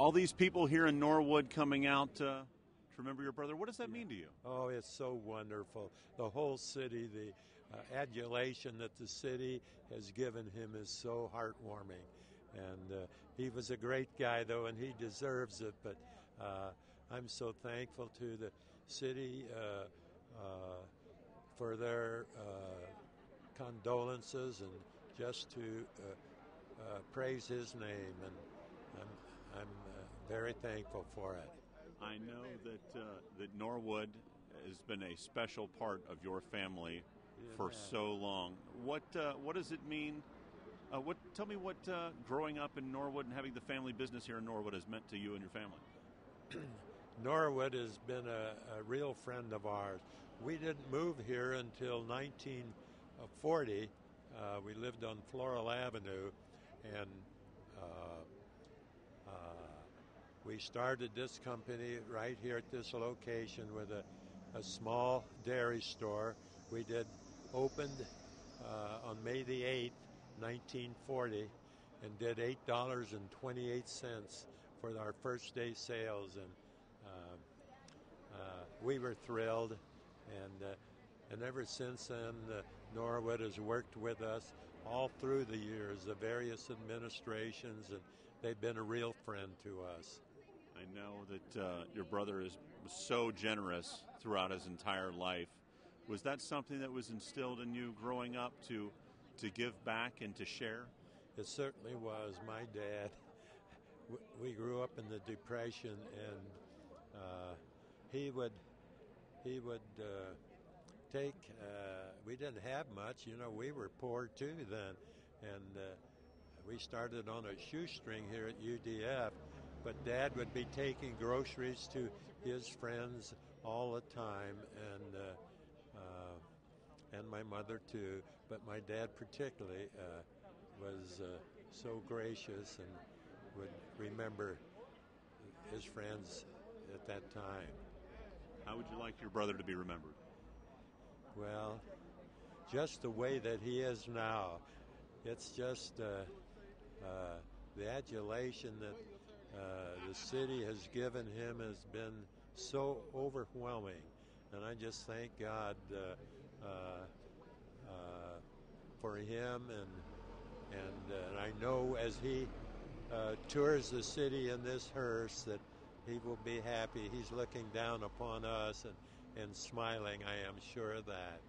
All these people here in Norwood coming out uh, to remember your brother. What does that mean to you? Oh, it's so wonderful. The whole city, the uh, adulation that the city has given him is so heartwarming. And uh, he was a great guy, though, and he deserves it. But uh, I'm so thankful to the city uh, uh, for their uh, condolences and just to praise his name. And I'm, I'm very thankful for it. I know that uh, that Norwood has been a special part of your family yeah. for so long. What uh, what does it mean? Uh, what tell me what uh, growing up in Norwood and having the family business here in Norwood has meant to you and your family. Norwood has been a, a, real friend of ours. We didn't move here until 1940. Uh, we lived on Floral Avenue, and uh, we started this company right here at this location with a, a small dairy store. We did opened uh, on May the 8th, 1940, and did $8.28 for our first day sales. And uh, uh, we were thrilled. And, uh, and ever since then, uh, Norwood has worked with us all through the years, the various administrations, and they've been a real friend to us. I know that uh, your brother is so generous throughout his entire life. Was that something that was instilled in you growing up to to give back and to share? It certainly was. My dad. We grew up in the Depression, and uh, he would he would uh, take. Uh, we didn't have much, you know. We were poor too then, and uh, we started on a shoestring here at UDF but Dad would be taking groceries to his friends all the time, and uh, uh, and my mother too. But my dad particularly uh, was uh, so gracious and would remember his friends at that time. How would you like your brother to be remembered? Well, just the way that he is now. It's just uh, uh, the adulation that uh, the city has given him has been so overwhelming. And I just thank God uh, uh, for him. And, and, and, I know as he tours the city in this hearse that he will be happy. He's looking down upon us and, and smiling, I am sure of that.